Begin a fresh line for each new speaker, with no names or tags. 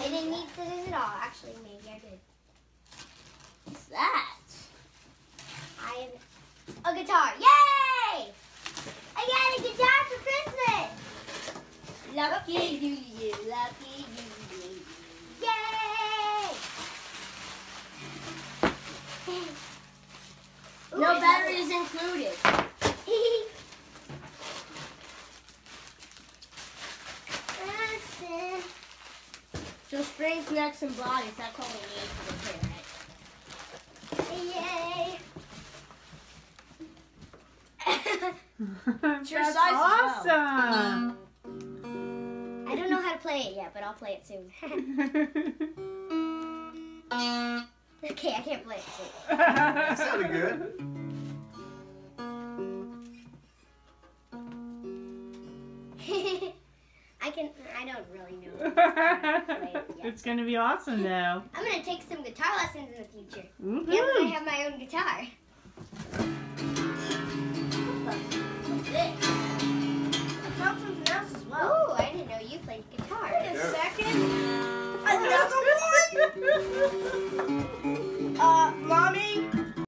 didn't need scissors at all. Actually, maybe I did.
What's that?
I have a guitar. Yay! I got a guitar for Christmas.
Lucky you, you. lucky you, you.
Yay!
No batteries included. So springs, necks, and bodies. That's all we need for the
Yay!
It's your
That's
size
awesome.
I don't know how to play it yet, but I'll play it soon. okay, I can't play it soon.
That sounded good.
I can. I don't really know. How to play it yet.
it's gonna be awesome though.
I'm gonna take some guitar lessons in the future.
Woohoo.
Yeah, I'm gonna have my own guitar.
What's this? I found something else as well.
Oh, I didn't know you played guitar.
Wait a
Yeah.
second. Another one. Uh, mommy,